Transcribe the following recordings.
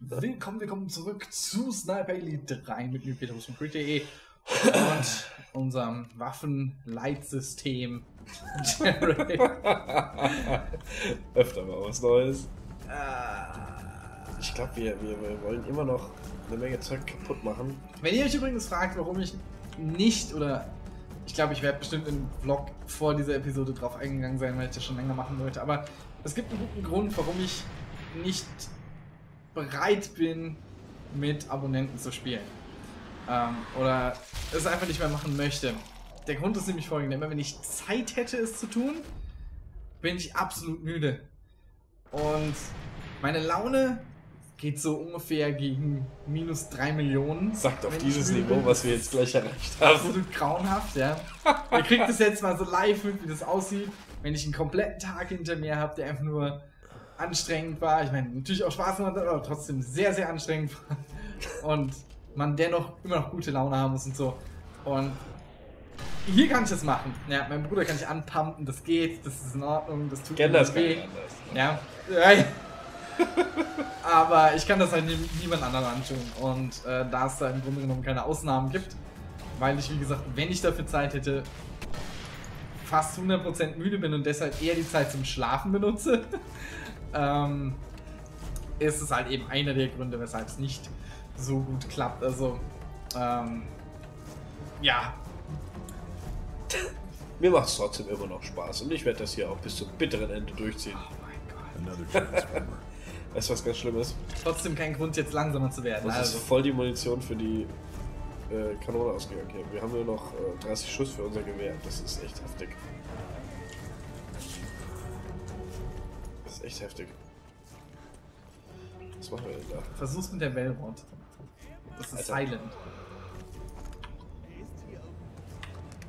Willkommen, willkommen zurück zu Sniper Elite 3 mit mir, Peter von Crit.de und unserem Waffenleitsystem. Öfter mal was Neues. Ah. Ich glaube, wir, wir, wir wollen immer noch eine Menge Zeug kaputt machen. Wenn ihr euch übrigens fragt, warum ich nicht oder ich glaube, ich werde bestimmt im Vlog vor dieser Episode drauf eingegangen sein, weil ich das schon länger machen wollte. Aber es gibt einen guten Grund, warum ich nicht bereit bin, mit Abonnenten zu spielen. Ähm, oder es einfach nicht mehr machen möchte. Der Grund ist nämlich folgender. Immer wenn ich Zeit hätte, es zu tun, bin ich absolut müde. Und meine Laune geht so ungefähr gegen minus 3 Millionen. Sagt auf dieses Niveau, was wir jetzt gleich erreicht haben. Absolut grauenhaft, ja. Ihr kriegt es jetzt mal so live mit, wie das aussieht, wenn ich einen kompletten Tag hinter mir habe, der einfach nur anstrengend war. Ich meine, natürlich auch Spaß gemacht hat, aber trotzdem sehr, sehr anstrengend war. Und man dennoch immer noch gute Laune haben muss und so. Und hier kann ich das machen. Ja, mein Bruder kann ich anpumpen, das geht, das ist in Ordnung, das tut kenne mir weh. anders. Ja. ja. ja. Aber ich kann das halt nie, niemand anderen antun. Und äh, da es da im Grunde genommen keine Ausnahmen gibt, weil ich, wie gesagt, wenn ich dafür Zeit hätte, fast 100% müde bin und deshalb eher die Zeit zum Schlafen benutze, ähm, ist es halt eben einer der Gründe, weshalb es nicht so gut klappt. Also, ähm, ja, Mir macht es trotzdem immer noch Spaß und ich werde das hier auch bis zum bitteren Ende durchziehen. oh mein Gott. Weißt du, was ganz schlimm ist? Trotzdem kein Grund, jetzt langsamer zu werden. Das Also, ist voll die Munition für die äh, Kanone ausgegangen. hier. Wir haben nur noch äh, 30 Schuss für unser Gewehr. Das ist echt heftig. Ist echt heftig. Was machen wir denn da? versuch's mit der Bellrod. Das ist Alter. silent.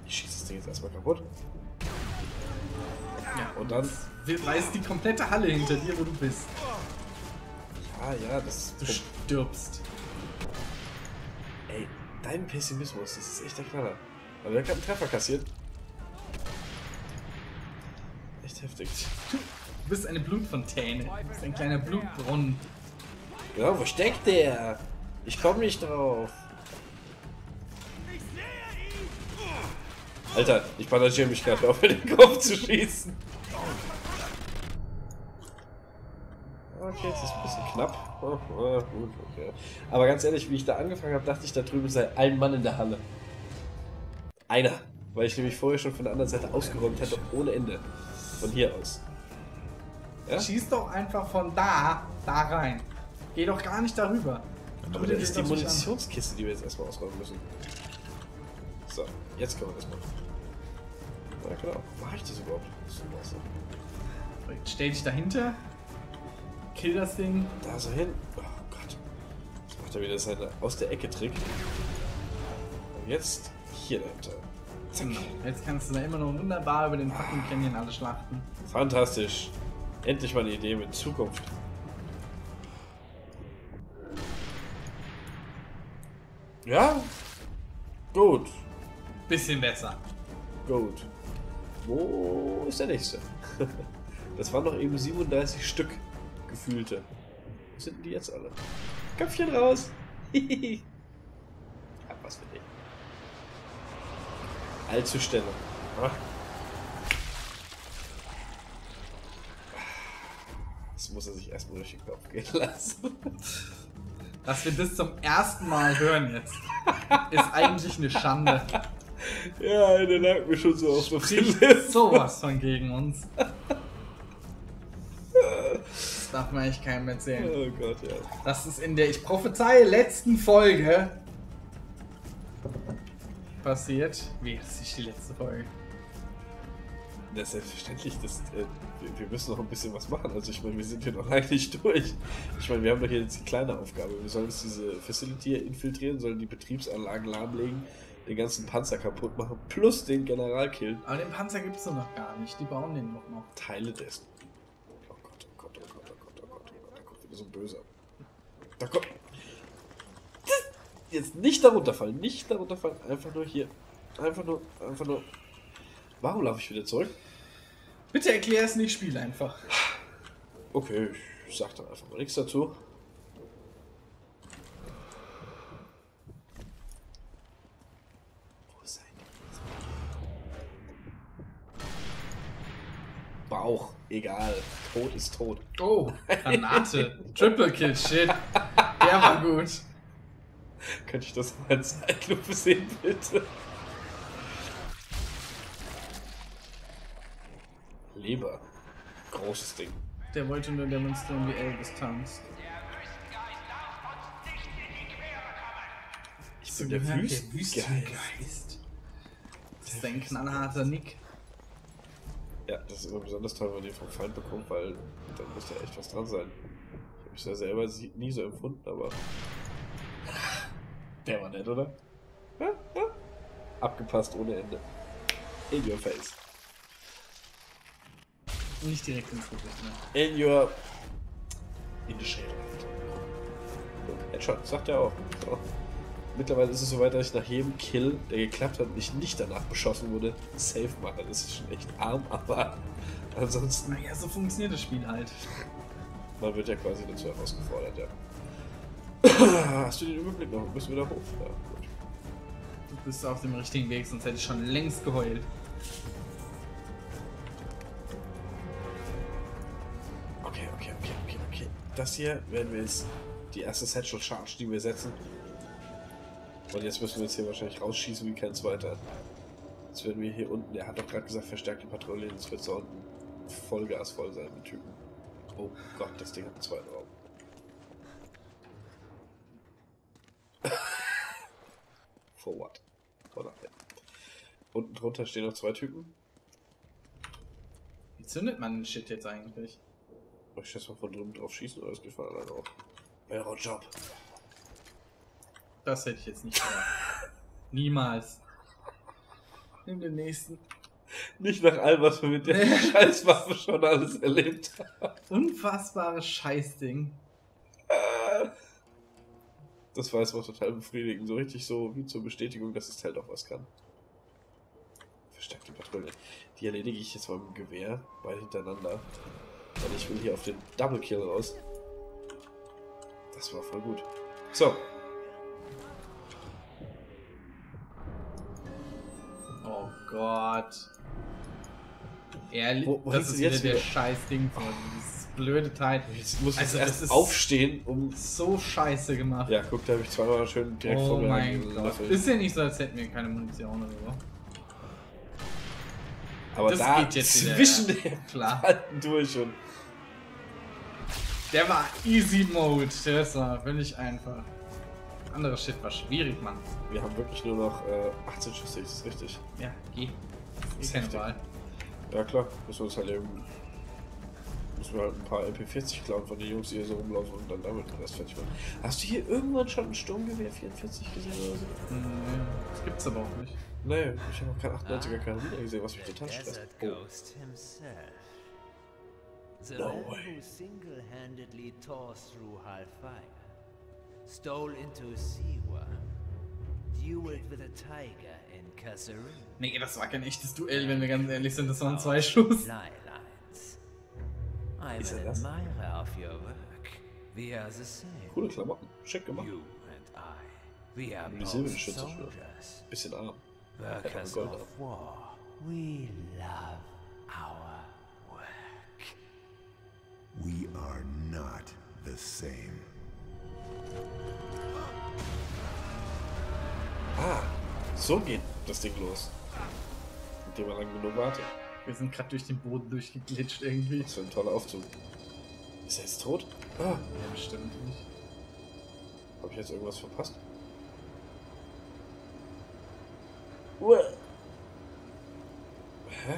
Ich schieße das Ding jetzt erstmal kaputt. Ja. Und dann. Weiß die komplette Halle hinter dir, wo du bist. Ah ja, das Du stirbst. Ey, dein Pessimismus, das ist echt der Knaller. Aber der hat einen Treffer kassiert. Echt heftig. Du bist eine Blutfontäne. Du bist ein kleiner Blutbrunnen. Ja, wo steckt der? Ich komme nicht drauf. Alter, ich bandagiere mich gerade auf, in den Kopf zu schießen. Okay, jetzt ist ein bisschen knapp. Oh, oh. Aber ganz ehrlich, wie ich da angefangen habe, dachte ich, da drüben sei ein Mann in der Halle. Einer. Weil ich nämlich vorher schon von der anderen Seite ausgeräumt hätte, ohne Ende. Von hier aus. Ja? Schieß doch einfach von da, da rein. Geh doch gar nicht darüber. Aber Guck das ist die. Munitionskiste, die wir jetzt erstmal ausräumen müssen. So, jetzt können wir das machen. Ja, genau. Mache ich das überhaupt? So. Jetzt Stell dich dahinter. Kill das Ding. Da so hin. Oh Gott. Jetzt macht er wieder seine aus der Ecke Trick. Und jetzt hier dahinter. Zack. Jetzt kannst du da immer noch wunderbar über den fucking Canyon alle schlachten. Fantastisch. Endlich mal eine Idee mit Zukunft. Ja? Gut. Bisschen besser. Gut. Wo ist der nächste? Das waren noch eben 37 Stück gefühlte. Wo sind denn die jetzt alle? Köpfchen raus! hab was für dich. Allzu Stelle. Das muss er sich erstmal durch den Kopf gehen lassen. Dass wir das zum ersten Mal hören jetzt, ist eigentlich eine Schande. Ja, der lag mir schon so auf der Brille. sowas von gegen uns. Das darf man echt keinem erzählen. Oh Gott, ja. Das ist in der, ich prophezeie, letzten Folge passiert. Wie, das ist nicht die letzte Folge. Ist selbstverständlich, das, äh, wir, müssen noch ein bisschen was machen. Also ich meine, wir sind hier noch lange nicht durch. Ich meine, wir haben doch hier jetzt die kleine Aufgabe. Wir sollen jetzt diese Facility hier infiltrieren, sollen die Betriebsanlagen lahmlegen, den ganzen Panzer kaputt machen, plus den General killen. Aber den Panzer gibt es doch noch gar nicht. Die bauen den noch noch. Teile dessen. Oh Gott, oh Gott, oh Gott, oh Gott, oh Gott, oh Gott, da kommt wieder so ein Böser. Da kommt... Jetzt nicht darunter fallen, nicht darunter fallen, einfach nur hier. Einfach nur, einfach nur... Warum laufe ich wieder zurück? Bitte erklär es nicht, spiel einfach. Okay, ich sag dann einfach mal nichts dazu. Wo seid ihr? Bauch, egal. Tod ist tot. Oh, Granate. Triple Kill, shit. Der war gut. Könnte ich das mal in Zeitlupe sehen, bitte? Leber. Großes Ding. Der wollte nur demonstrieren, wie Elvis tanzt. Ich So bin der gehört, Wüstengeist. Wüstengeist. Das ist ein knallharter Nick. Ja, das ist immer besonders toll, wenn man den vom Feind bekommt, weil dann muss da echt was dran sein. Ich habe mich ja selber nie so empfunden, aber. Der war nett, oder? Ja, ja. Abgepasst ohne Ende. In your face. Nicht direkt ins Gesicht, ne? In your. In the Schädel. Headshot, sagt er auch. So. Mittlerweile ist es so weit, dass ich nach jedem Kill, der geklappt hat und ich nicht danach beschossen wurde, safe mache. Das ist schon echt arm, aber ansonsten, Naja, so funktioniert das Spiel halt. man wird ja quasi dazu herausgefordert, ja. Hast du den Überblick noch? Müssen wir da hoch? Ja, gut. Du bist auf dem richtigen Weg, sonst hätte ich schon längst geheult. Das hier werden wir jetzt die erste Satchel Charge, die wir setzen. Und jetzt müssen wir jetzt hier wahrscheinlich rausschießen wie kein zweiter. Jetzt werden wir hier unten, der hat doch gerade gesagt, verstärkte Patrouille, jetzt wird da unten Vollgas voll sein mit Typen. Oh Gott, das Ding hat einen zweiten Raum. For what? Unten drunter stehen noch zwei Typen. Wie zündet man den Shit jetzt eigentlich? Soll ich jetzt mal von drüben drauf schießen oder das geht von alleine auf? Euer Job. Das hätte ich jetzt nicht gemacht. Niemals. Nimm den nächsten. Nicht nach allem, was wir mit der Scheißwaffe schon alles erlebt haben. Unfassbares Scheißding. Das war jetzt mal total befriedigend. So richtig so wie zur Bestätigung, dass es halt auch was kann. Verstärkte Patrouille. Die erledige ich jetzt mal mit dem Gewehr, beide hintereinander. Weil ich will hier auf den Double Kill raus. Das war voll gut. So, Oh Gott. Ehrlich, Wo- wo das ist wieder jetzt der wieder? Scheißding von dieses blöde Teil. jetzt muss ich Also, erst aufstehen, um. So scheiße gemacht. Ja, guck, da habe ich zweimal schön direkt oh mein. Gott. Ist ja nicht so, als hätten wir keine Munition oder so. Aber das da geht jetzt wieder, zwischen ja. den Klar. Falten durch und. Der war Easy Mode. Das war völlig einfach. Andere Shit war schwierig, Mann. Wir haben wirklich nur noch äh, 18 Schüsse, ist das richtig? Ja, geh. ist keine. Wahl. Ja klar, müssen wir uns halt eben. Müssen wir halt ein paar MP40 klauen von den Jungs, die hier so rumlaufen und dann damit den Rest fertig machen. Hast du hier irgendwann schon ein Sturmgewehr 44 gesehen oder so? Nee, das gibt's aber auch nicht. Nee, ich habe auch kein 98er Karabiner gesehen, was mich total stresst. Oh. The No man way. who single-handedly tore through Hellfire, stole into Siwa, dueled with a tiger in Kasserine. Nee, das war kein echtes Duell, wenn wir ganz ehrlich sind. Das waren zwei Schuss. I'm Ist er an das? admirer of your work. We are the same. Coole Klamotten, schick gemacht. You and I. We are Die both silberne Schütze, soldiers. Bisschen arm. Workers of war. We love our the same. Ah, so geht das Ding los. Indem man lang genug wartet. Wir sind gerade durch den Boden durchgeglitscht irgendwie. Für ein toller Aufzug. Ist er jetzt tot? Ah, Ja, bestimmt nicht. habe ich jetzt irgendwas verpasst? Uah. Hä?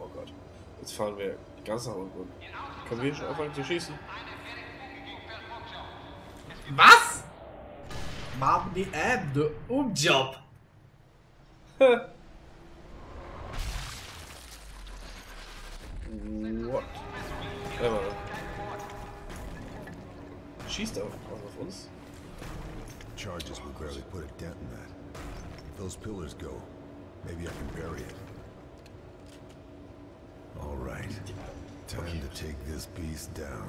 Oh Gott. Jetzt fahren wir ganz nach unten. Können wir hier schon anfangen zu schießen? Was? Machen die App, der Umjob. What? Ja, warte. Schießt er auf, auf uns? Charges will barely put a dent in that. If those pillars go, maybe I can bury it. All right. Time to take this beast down.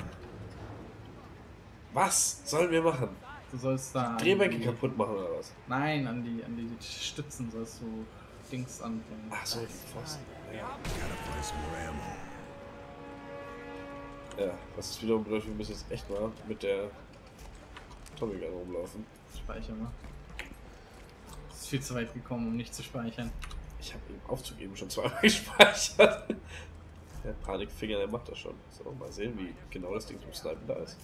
Was sollen wir machen? Du sollst da. Drehbänke kaputt machen oder was? Nein, an die, an die Stützen sollst du Dings anbringen. Ach so, die Pfosten. Ja. Ja, was ist wiederum bedeutet, wir müssen jetzt echt mal mit der Tommy Gun rumlaufen. Speicher mal. Das ist viel zu weit gekommen, um nicht zu speichern. Ich habe ihm aufzugeben schon zweimal gespeichert. Der Panikfinger, der macht das schon. So, mal sehen, wie genau das Ding zum Snipen da ist.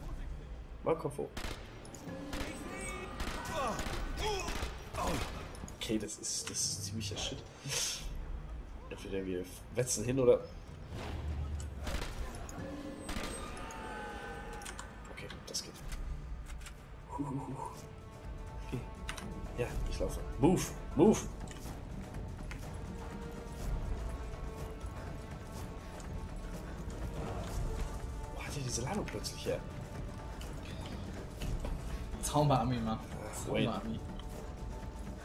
Mal Kopf hoch. Okay, das ist, das ist ziemlicher Shit. Entweder wir wetzen hin oder. Okay, das geht. Okay. Ja, ich laufe. Move! Move! Wo hat er diese Ladung plötzlich her? Zauberarmee, Mann. Ach, Wayne. Zauberarmee.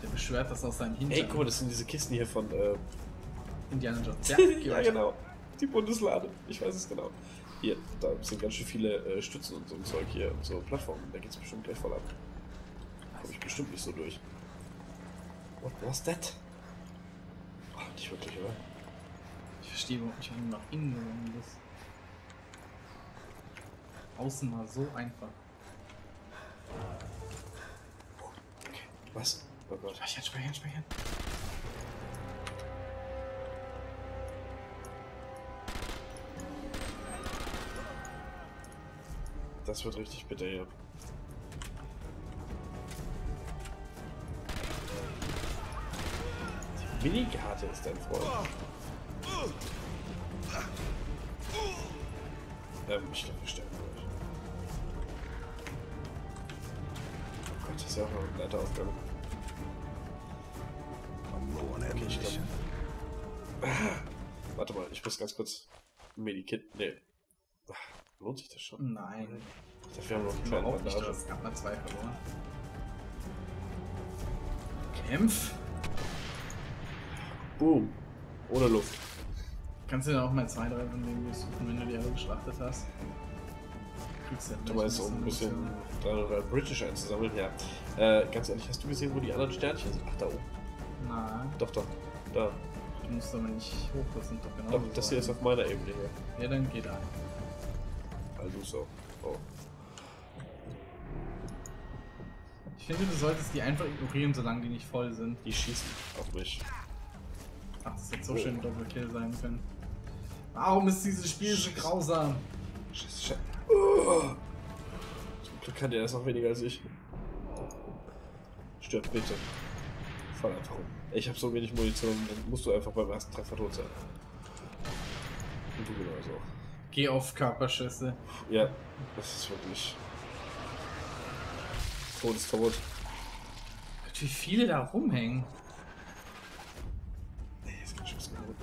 Der beschwört das aus seinem Hintern. Ey, guck mal, das sind diese Kisten hier von. Äh, Indiana Jones. Ja, ja, genau. Die Bundeslade. Ich weiß es genau. Hier, da sind ganz schön viele äh, Stützen und so ein Zeug hier und so Plattformen. Da geht's bestimmt gleich voll ab. Komm ich bestimmt nicht so durch. What was that? Oh, nicht wirklich, oder? Ich verstehe überhaupt nicht, warum du nach innen gegangen bist. Außen war so einfach. Okay. Was? Oh Gott. Speichern, speichern, speichern. Das wird richtig bitter hier. Die Minikarte ist dein Freund. Ähm, ich glaube, wir sterben das ist ja auch noch eine low on Okay, ich ammunition. glaube. Warte mal, ich muss ganz kurz. Medikit. Nee. Ah, Lohnt sich das schon? Nein. Ich dachte, wir haben noch eine kleine Überhaupt nicht, du Bandage. hast gerade mal zwei verloren. Kämpf! Boom. Ohne Luft. Kannst du dann auch mal zwei, drei von denen suchen, wenn du die alle geschlachtet hast? Vielleicht meinst, um ein bisschen drei British einzusammeln? Ja. Äh, ganz ehrlich, hast du gesehen, wo die anderen Sternchen sind? Ach, da oben. Nein, Doch, doch. Da. du musst aber nicht hoch, das sind doch genau Doch, das hier ist auf meiner Ebene hier. Ja, dann geht ein. Also so. Oh. Ich finde, du solltest die einfach ignorieren, solange die nicht voll sind. Die schießen auf mich. Ach, das hätte so schön ein Doppelkill sein können. Warum ist dieses Spiel so grausam? Scheiße, Scheiße. Oh. Zum Glück kann der das noch weniger als ich. Stirb bitte. Fall einfach um. Ich habe so wenig Munition, dann musst du einfach beim ersten Treffer tot sein. Und du genauso. Geh auf Körperschüsse. Ja, das ist wirklich. Tod ist tot. Gott, Wie viele da rumhängen. Nee, ist kein Schuss genug.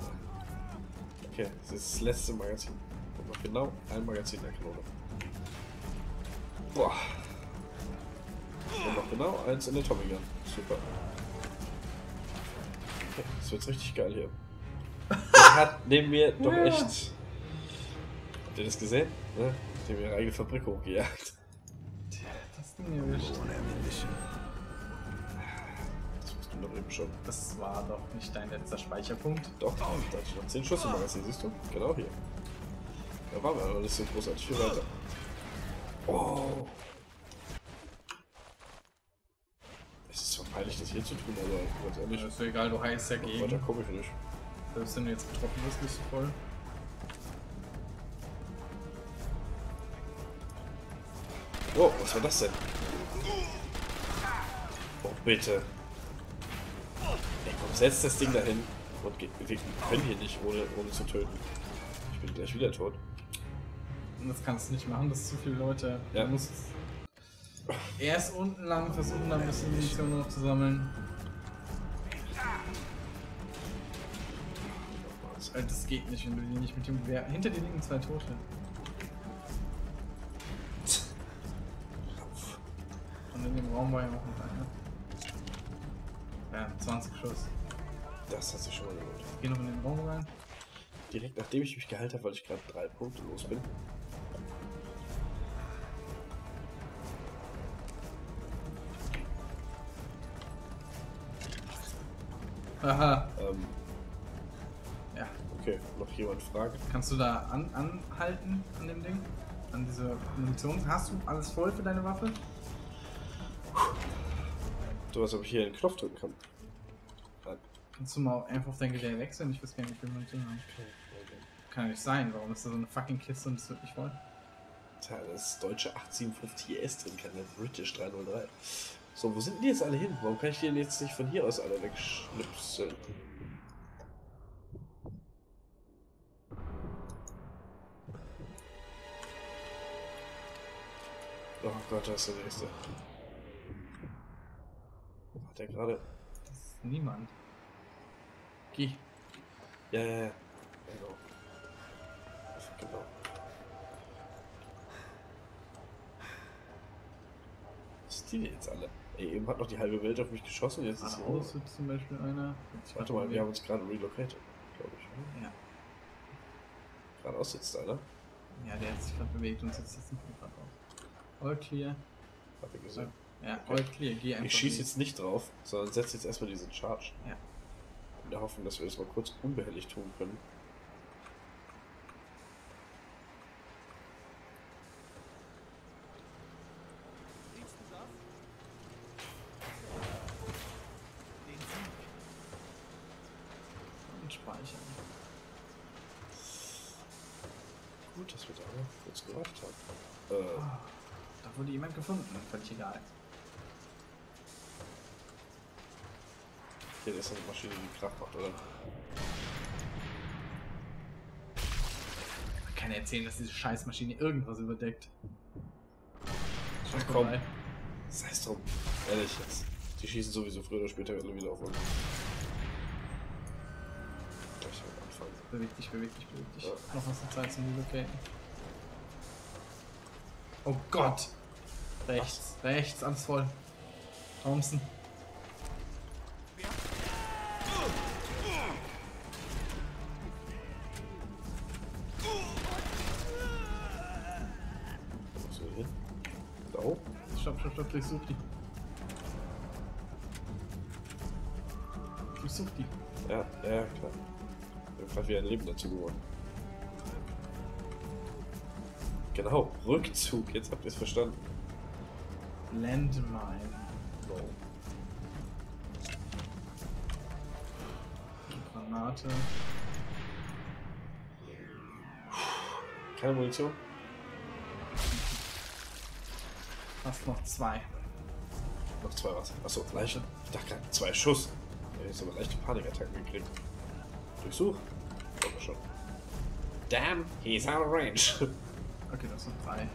Okay, das ist das letzte Magazin. Und noch genau ein Magazin der Kanone. Boah. Und noch genau eins in der Tommy Gun. Super. Okay, das wird richtig geil hier. Der hat neben mir doch Ja. echt. Habt ihr das gesehen? Ne? Hat mir ihre eigene Fabrik hochgejagt. Das Ding erwischt. Low on ammunition. Das musst du doch eben schon. Das war doch nicht dein letzter Speicherpunkt. Doch, da hatte ich noch 10 Schuss im Magazin, siehst du? Genau hier. Da waren wir aber nicht so großartig viel weiter. Oh. Es ist zwar peinlich, das hier zu tun, aber ganz ehrlich, Ist ja egal, du heißt ja weiter komme ich nicht. Selbst wenn du jetzt getroffen bist, bist du voll. Oh, was war das denn? Oh, bitte. Ey, komm, setz das Ding dahin. Und geht, wir können hier nicht, ohne, ohne zu töten. Ich bin gleich wieder tot. Das kannst du nicht machen, das ist zu viele Leute. Ja. Du musst erst unten lang versuchen, da ein bisschen Munition noch zu sammeln. Weil Das geht nicht, wenn du die nicht mit dem Gewehr. Hinter dir liegen zwei Tote. Und in dem Raum war ja auch noch einer. Ja, 20 Schuss. Das hat sich schon mal gelohnt. Geh noch in den Raum rein. Direkt nachdem ich mich geheilt habe, weil ich gerade drei Punkte los bin. Haha. Ähm, Ja. okay. Okay, noch jemand fragen? Kannst du da an, anhalten an dem Ding? An dieser Munition? Hast du alles voll für deine Waffe? Du weißt, ob ich hier einen Knopf drücken kann. Nein. Kannst du mal einfach auf dein Gewehr wechseln? Ich weiß gar nicht, wie viel Munition haben. Kann ja nicht sein. Warum ist da so eine fucking Kiste und ist wirklich voll? Tja, das ist deutsche 857 ES drin, keine British 303. So, wo sind die jetzt alle hin? Warum kann ich die denn jetzt nicht von hier aus alle wegschnipseln? Oh Gott, da ist der nächste. Hat der gerade. Das ist niemand. Geh. Ja, ja, ja. Genau. Die denn jetzt alle? Ey, eben hat noch die halbe Welt auf mich geschossen, jetzt ist hier. sitzt zum Beispiel einer. Jetzt Warte mal, wir haben uns gerade relocated, glaube ich. Ja. Geradeaus sitzt einer. ja, der hat sich gerade bewegt und sitzt jetzt nicht mehr gerade auf. All clear. Hab ich gesehen. Ja, all clear. Geh einfach. Ich schieße jetzt nicht drauf, sondern setze jetzt erstmal diesen Charge. Ja. In der Hoffnung, dass wir das mal kurz unbehelligt tun können. und speichern. Gut, dass wir da kurz gewartet haben. Äh, Da wurde jemand gefunden. Völlig egal. hier ist eine Maschine, die Kraft macht, oder? Man kann erzählen, dass diese Scheißmaschine irgendwas überdeckt. Ach, komm. Sei es drum. Ehrlich jetzt. Die schießen sowieso früher oder später wieder auf uns. Beweg dich, beweg dich, beweg dich. Ja. Noch was eine Zeit zum Relocaten. Oh Gott! Rechts, rechts, alles voll. Thompson. Gerade wieder ein Leben dazu gewonnen. Genau, Rückzug. Jetzt habt ihr es verstanden. Landmine. No. Granate. Keine Munition? Hast noch zwei. Noch zwei was. Achso, leichte. Ich dachte gerade zwei Schuss. Ja, jetzt aber leichte Panikattacken gekriegt. Durchsuch. Kommt er schon. Damn, he's out of range. Okay, das sind drei.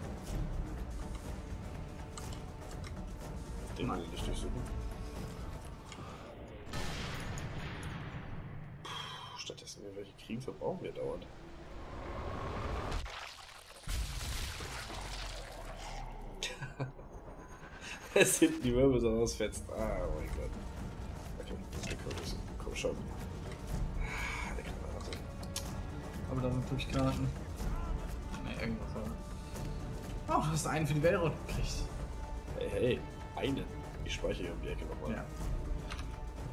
Den will ich nicht durchsuchen. Puh, stattdessen, welche Kriegen verbrauchen wir dauernd? es sind die Wirbel so rausfetzt. Ah, oh mein Gott. Okay, komm, komm schon. Aber da sind wirklich Granaten. Ne, irgendwas aber. Oh, du hast einen für die Weltraut gekriegt. Hey, hey, einen. Ich speichere hier um die Ecke nochmal. Ja.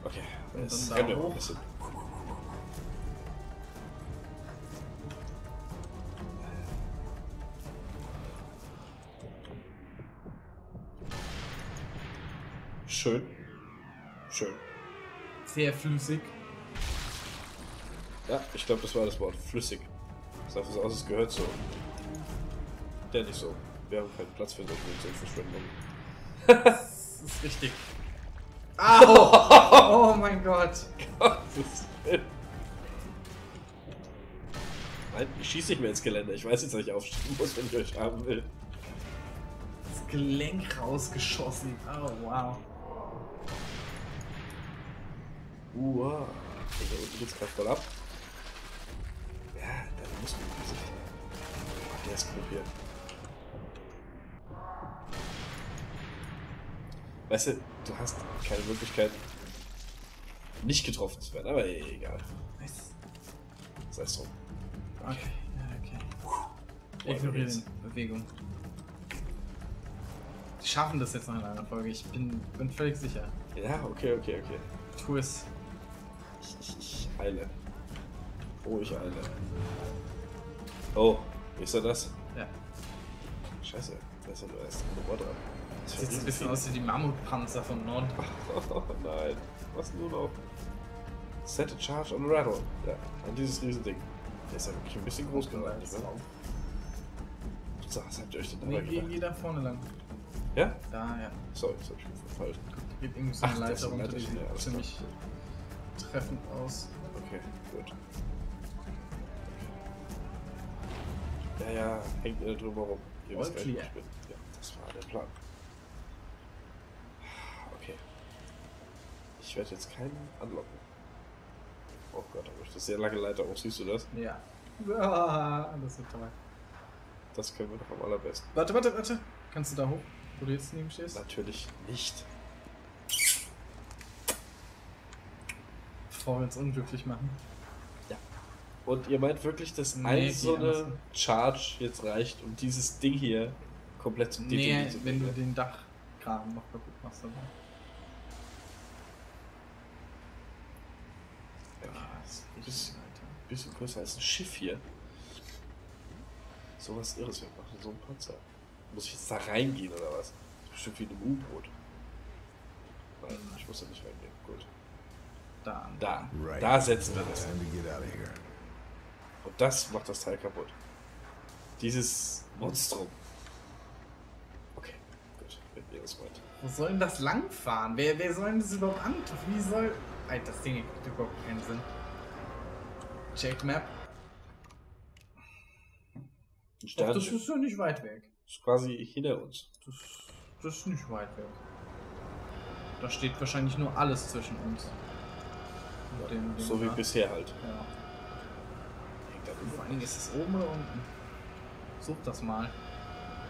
Okay, jetzt dann rennen da wir mal ein bisschen. Schön. Schön. Sehr flüssig. Ja, ich glaube, das war das Wort. Flüssig. Sah so aus, es gehört so. Der nicht so. Wir haben keinen Platz für solche Munitionsverschwendung. Das ist richtig. Au! Oh mein Gott. Gottes Willen. Nein, ich schieße nicht mehr ins Geländer. Ich weiß jetzt, dass ich aufstehen muss, wenn ich euch haben will. Das Gelenk rausgeschossen. Oh, wow. Uah. Okay, hier unten geht's gerade voll ab. Muss man sich. Der ist grob hier. Weißt du, du hast keine Möglichkeit, nicht getroffen zu werden, aber egal. Nice. Sei es drum. Okay, okay. Boah, Ignoriere jetzt. die Bewegung. Die schaffen das jetzt noch in einer Folge. Ich bin, bin völlig sicher. Ja, okay, okay, okay. Tu es. Ich, ich, ich heile. Oh, ruhig eine. Oh, ist er das? Ja. Scheiße, da ist ja nur erst Nummer dran. Das Sieht ein bisschen aus wie die Mammutpanzer von Nord. Oh nein, was nun noch? Set a charge on rattle. Ja, an dieses Riesending. Der ist ja wirklich ein bisschen groß geworden? So, was habt ihr euch denn Nee, dabei geh, gedacht? geh da vorne lang. Ja? Da, ja. Sorry, das hab ich mir verfallen. Geht irgendwie so eine Ach, Leiter runter, die ja, ziemlich treffend aus. Okay, gut. Ja, ja, hängt ihr drüber rum. Ihr wisst gar nicht, ich bin. Ja, das war der Plan. Okay. Ich werde jetzt keinen anlocken. Oh Gott, aber ich das sehr lange Leiter hoch. Siehst du das? Ja. Ah, das wird toll. Das können wir doch am allerbesten. Warte, warte, warte. Kannst du da hoch, wo du jetzt neben stehst? Natürlich nicht. Bevor wir uns unglücklich machen. Und ihr meint wirklich, dass Nee, ein die so eine. Charge jetzt reicht, um dieses Ding hier komplett zu Nee, detonieren? wenn du den Dachgraben noch kaputt machst. Dann. Okay. Ah, ist richtig, Bisschen- Alter. bisschen größer als ein Schiff hier. So was Irres, wir machen so einen Panzer. Muss ich jetzt da reingehen oder was? Das ist bestimmt wie in einem U-Boot. Nein, ich muss da nicht reingehen. Gut. Da. an. Da. Right. Da setzen wir das. Time to get out of here. Und das macht das Teil kaputt. Dieses Monstrum. Okay, gut. Wenn ihr das meint. Wo soll denn das langfahren? Wer, wer soll denn das überhaupt an? Wie soll. Alter, das Ding ergibt überhaupt keinen Sinn. Check Map. Doch, das ist ja nicht weit weg. ist quasi hinter uns. Das, das ist nicht weit weg. Da steht wahrscheinlich nur alles zwischen uns. Und dem- dem So wie da. bisher halt. Ja. Da vor allen Dingen ist es oben oder unten. Such das mal.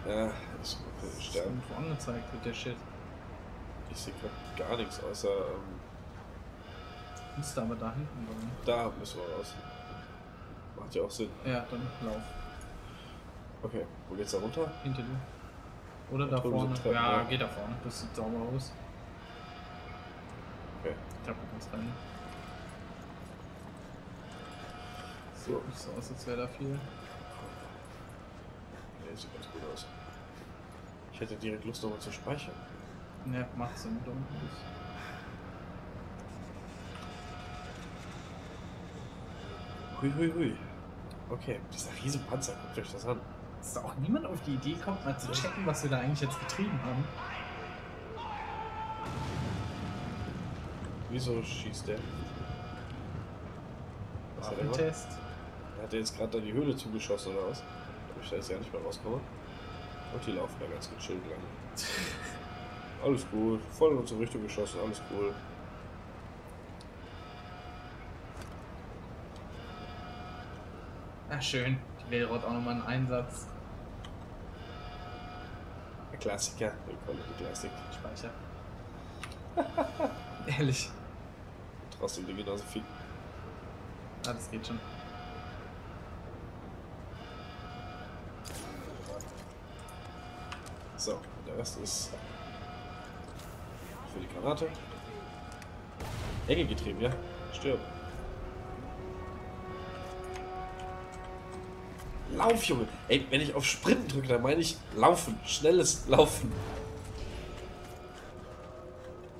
Ja, ist okay. Das ist Stern. irgendwo angezeigt wird der Shit. Ich sehe gerade gar nichts außer ähm, Müsste aber da hinten sein. da müssen wir raus. Macht ja auch Sinn. Ja, dann lauf. Okay, wo geht's da runter? Hinter dir. Oder da drüben vorne. Treppen, ja, ja. geh da vorne. Das sieht sauber aus. Okay. Ich glaube, du kannst rein. Sieht nicht so aus, als wäre da viel. Nee, sieht ganz gut aus. Ich hätte direkt Lust nochmal zu speichern. Ne, macht Sinn. Ist. Hui, hui, hui. Okay, dieser riesen Panzer, guckt euch das an. Dass da auch niemand auf die Idee kommt, mal zu checken, was wir da eigentlich jetzt getrieben haben. Wieso schießt der? Er? Waffentest. Hat der jetzt gerade da die Höhle zugeschossen oder was? Ob ich da jetzt ja nicht mehr rauskomme. Und die laufen da ganz gechillt lang. Alles gut, voll in unsere Richtung geschossen, alles cool. Ah, schön. Die Wählrot auch nochmal einen Einsatz. Der Klassiker, wir of Duty Classic. Speicher. Ehrlich. Trotzdem dir genauso viel. Ah, das geht schon. So, der Rest ist für die Granate. Enge getrieben, ja? Stirb. Lauf, Junge! Ey, wenn ich auf Sprinten drücke, dann meine ich laufen. Schnelles Laufen.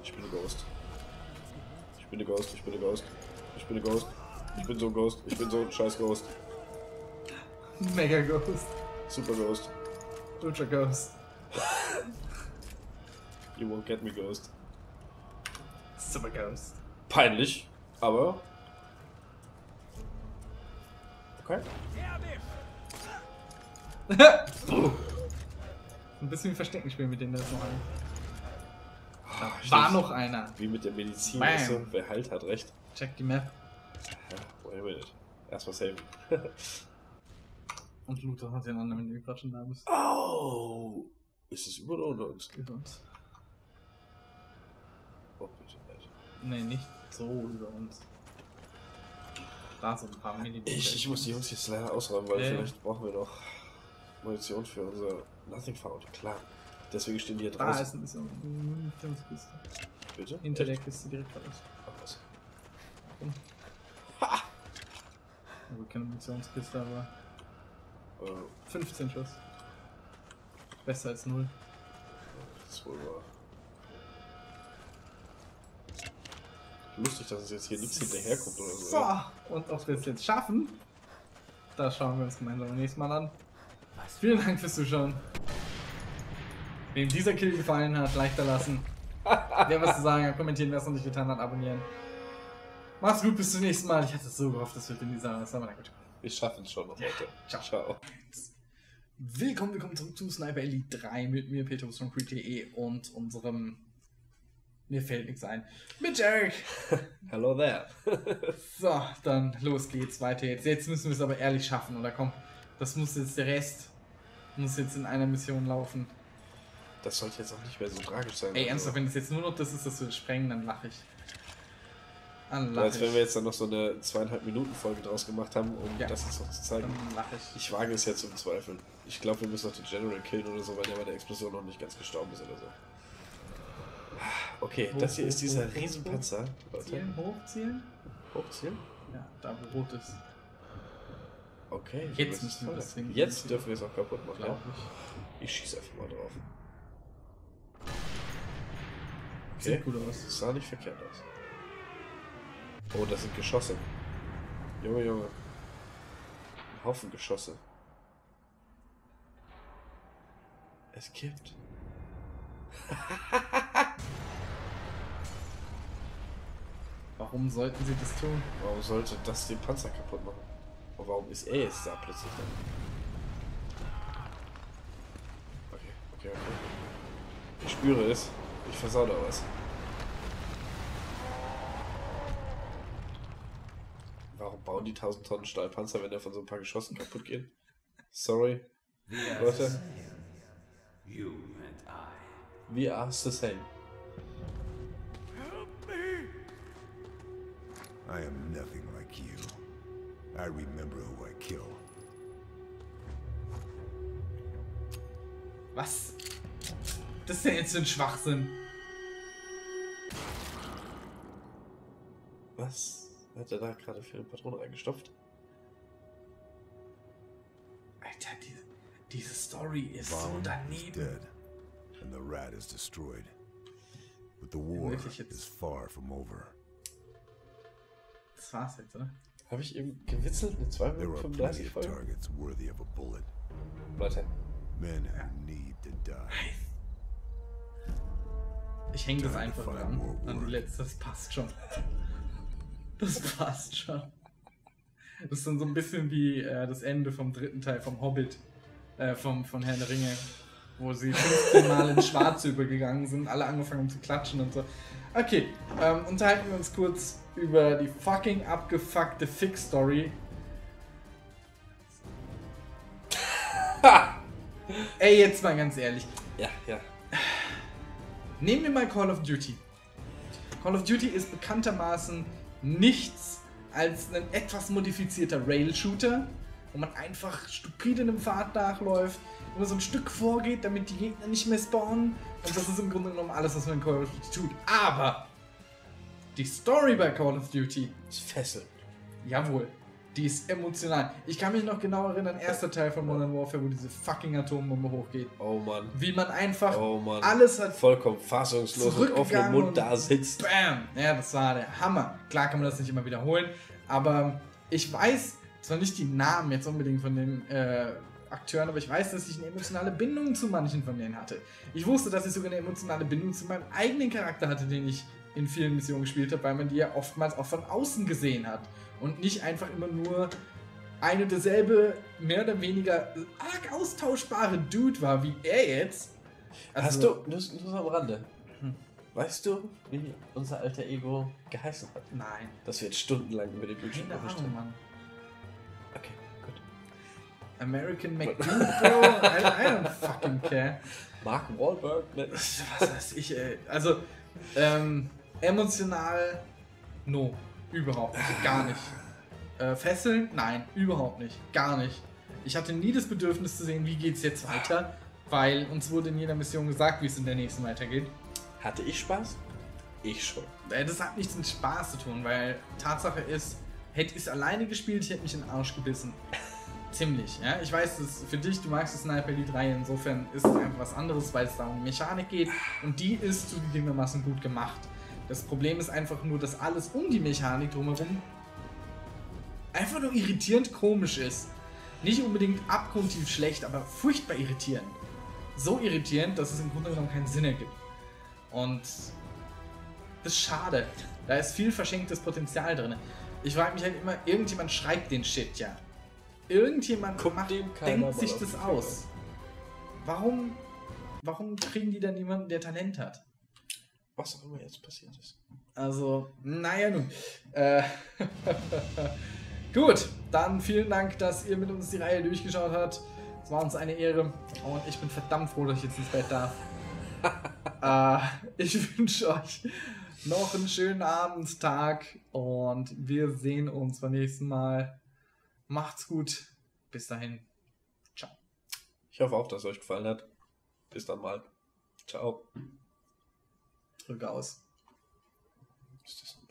Ich bin ein Ghost. Ich bin ein Ghost, ich bin ein Ghost. Ich bin ein Ghost. Ich bin so ein Ghost. Ich bin so ein scheiß Ghost. Mega Ghost. Super Ghost. Ultra Ghost. You won't get me, Ghost. Super Ghost. Peinlich, aber. Okay. Ein bisschen wie Verstecken spielen mit denen da ist noch einer. Ah, War noch einer. Wie mit der Medizin, weißt du? Wer heilt, hat recht. Check die Map. Ja, wait a minute. Erstmal saven. Und Luther hat den anderen, wenn du gerade schon da bist. oh! Ist es über oder unter uns? Über uns. Bitte nicht. Nee, nicht so über uns. Da so ein paar Milliliter. Ich, ich muss die Jungs jetzt leider ausräumen, weil Ja, vielleicht brauchen wir noch Munition für unser Nothing Found. Klar. Deswegen stehen die hier Da draußen. ist ein bisschen Munitionskiste. Bitte? Hinter der Echt? Kiste direkt raus. Ach, was? Warum? Also keine Munitionskiste, aber Äh, 15 Schuss. Besser als 0. das ist wohl wahr. Lustig, dass es jetzt hier nichts hinterherkommt oder so. So, und ob wir es jetzt schaffen, das schauen wir uns gemeinsam beim nächsten Mal an. Vielen Dank fürs Zuschauen. Wem dieser Kill gefallen hat, leichter lassen. Wer was zu sagen hat, kommentieren, wer es noch nicht getan hat, abonnieren. Mach's gut, bis zum nächsten Mal. Ich hatte so gehofft, das wird in dieser. Mal gut. Wir schaffen es schon noch heute. Ciao. Ciao. Willkommen, willkommen zurück zu Sniper Elite 3 mit mir, Petrus von Creed.de und unserem. Mir fällt nichts ein. Mit Eric. Hello there. So, dann los geht's weiter jetzt. Jetzt müssen wir es aber ehrlich schaffen, oder komm? Das muss jetzt der Rest. Muss jetzt in einer Mission laufen. Das sollte jetzt auch nicht mehr so tragisch sein. Ey, also. ernsthaft, wenn es jetzt nur noch das ist, dass wir sprengen, dann lache ich. Dann So, lache als wenn wir jetzt dann noch so eine zweieinhalb Minuten Folge draus gemacht haben, um Ja. das jetzt noch zu zeigen. Dann lache ich. Ich wage es jetzt im Zweifel. Ich glaube, wir müssen noch den General killen oder so, weil der bei der Explosion noch nicht ganz gestorben ist oder so. Okay, Hoch, das hier hoch, ist dieser hoch, Riesenpanzer. Leute, Zielen, hochzielen? hochziehen. Ja, da wo rot ist. Okay. Jetzt müssen wir das Ding Jetzt dürfen wir es auch kaputt machen. Ja? ich. Ich schieße einfach mal drauf. Sieht Okay. gut aus. Das sah nicht verkehrt aus. Oh, das sind Geschosse. Junge, Junge. Ein Haufen Geschosse. Es kippt. Warum sollten sie das tun? Warum sollte das den Panzer kaputt machen? Und warum ist er jetzt da plötzlich dann? Okay, okay, okay. Ich spüre es. Ich versau da was. Warum bauen die 1000 Tonnen Stahlpanzer, wenn der von so ein paar Geschossen kaputt geht? Sorry. Leute, You. We are the same. I am nothing like you. I remember who I kill. Was? Das ist denn jetzt ein Schwachsinn? Was hat er da gerade für eine Patrone reingestopft? Alter, diese, diese Story ist so Valen is daneben. dead, and the rat is destroyed. But the war is far from over. Das war's jetzt, oder? Habe ich eben gewitzelt mit 2 There Minuten are plenty 35 of Folgen? targets worthy of a bullet. Leute, Men who need to die. Ich hänge das einfach dran. An die letzte, das passt schon. Das passt schon. Das ist dann so ein bisschen wie äh, das Ende vom dritten Teil vom Hobbit, äh, vom, von Herrn der Ringe, wo sie 15 Mal in Schwarz übergegangen sind, alle angefangen haben zu klatschen und so. Okay, ähm, unterhalten wir uns kurz über die fucking abgefuckte Fix-Story. Ey, jetzt mal ganz ehrlich. ja, ja. Nehmen wir mal Call of Duty. Call of Duty ist bekanntermaßen nichts als ein etwas modifizierter Rail-Shooter, wo man einfach stupide einem Pfad nachläuft, wo man so ein Stück vorgeht, damit die Gegner nicht mehr spawnen. Und das ist im Grunde genommen alles, was man in Call of Duty tut. Aber die Story bei Call of Duty, Das fesselt. jawohl, die ist emotional. Ich kann mich noch genau erinnern, erster Teil von Modern Warfare, wo diese fucking Atombombe hochgeht. Oh Mann. Wie man einfach Oh Mann. alles hat Vollkommen fassungslos mit offenem Mund und- da sitzt. Bam! Ja, das war der Hammer. Klar kann man das nicht immer wiederholen, aber ich weiß zwar nicht die Namen jetzt unbedingt von den äh, Akteuren, aber ich weiß, dass ich eine emotionale Bindung zu manchen von denen hatte. Ich wusste, dass ich sogar eine emotionale Bindung zu meinem eigenen Charakter hatte, den ich in vielen Missionen gespielt habe, weil man die ja oftmals auch von außen gesehen hat und nicht einfach immer nur eine derselbe, mehr oder weniger arg austauschbare Dude war, wie er jetzt. Hast Also- du, nur, nur am Rande, Hm. weißt du, wie unser alter Ego geheißen hat? Nein. Dass wir jetzt stundenlang über den Bildschirm Keine Ahnung. Mann. American McDo, Bro. I, I don't fucking care. Mark Wahlberg, ne? Was weiß ich, ey. Also, ähm, emotional, no. Überhaupt nicht. Gar nicht. Äh, fesseln? Nein, überhaupt nicht. Gar nicht. Ich hatte nie das Bedürfnis zu sehen, wie geht's jetzt weiter, weil uns wurde in jeder Mission gesagt, wie es in der nächsten weitergeht. Hatte ich Spaß? Ich schon. Äh, Das hat nichts mit Spaß zu tun, weil Tatsache ist, Hätte ich es alleine gespielt, ich hätte mich in den Arsch gebissen. Ziemlich, ja. Ich weiß, dass für dich, du magst das Sniper Elite 3, insofern ist es einfach was anderes, weil es da um die Mechanik geht und die ist zugegebenermaßen gut gemacht. Das Problem ist einfach nur, dass alles um die Mechanik drumherum einfach nur irritierend komisch ist. Nicht unbedingt abgrundtief schlecht, aber furchtbar irritierend. So irritierend, dass es im Grunde genommen keinen Sinn ergibt. Und das ist schade. Da ist viel verschenktes Potenzial drin. Ich frage mich halt immer, irgendjemand schreibt den Shit ja. Irgendjemand Guckt macht, denkt sich das aus. Warum, warum kriegen die dann jemanden, der Talent hat? Was auch immer jetzt passiert ist. Also, naja, nun. Äh, gut, dann vielen Dank, dass ihr mit uns die Reihe durchgeschaut habt. Es war uns eine Ehre und ich bin verdammt froh, dass ich jetzt ins Bett darf. äh, ich wünsche euch noch einen schönen Abend, Tag und wir sehen uns beim nächsten Mal. Macht's gut. Bis dahin. Ciao. Ich hoffe auch, dass es euch gefallen hat. Bis dann mal. Ciao. Drücke aus. Ist das